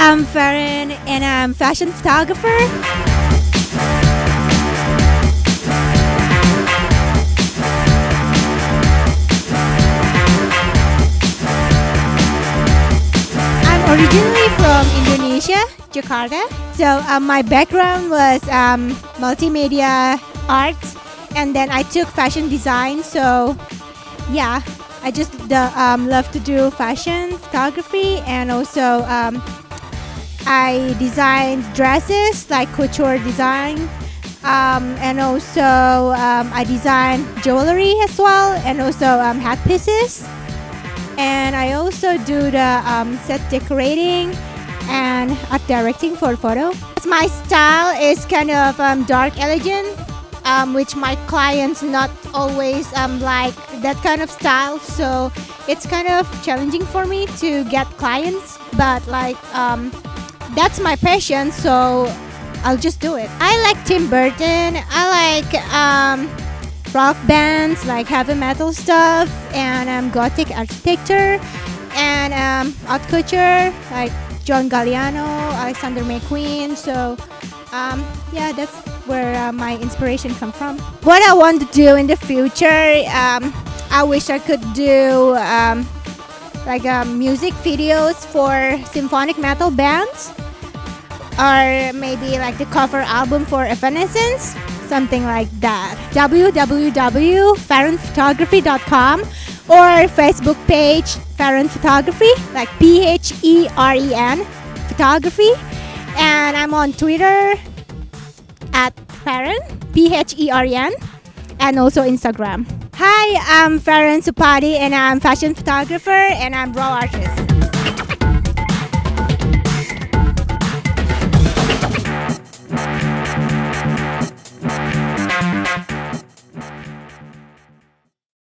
Pheren and I'm fashion photographer. I'm originally from Indonesia, Jakarta. So um, my background was um, multimedia arts, and then I took fashion design. So yeah, I just um, love to do fashion photography, and also um, I design dresses like couture design. Um, and also um, I design jewelry as well, and also um, hat pieces and I also do the um, set decorating and art directing for photo. My style is kind of um, dark elegant, um, which my clients not always like that kind of style. So it's kind of challenging for me to get clients, but like that's my passion. So I'll just do it. I like Tim Burton. I like um, rock bands like heavy metal stuff and um, gothic architecture and um, art culture like John Galliano, Alexander McQueen. So um, yeah, that's where uh, my inspiration come from. What I want to do in the future, um, I wish I could do um, like um, music videos for symphonic metal bands or maybe like the cover album for Evanescence, something like that. www.pherenphotography.com or Facebook page Pheren Photography, like P H E R E N Photography. And I'm on Twitter at Pheren, P H E R E N, and also Instagram. Hi, I'm Pheren Soepadhi and I'm fashion photographer and I'm raw artist.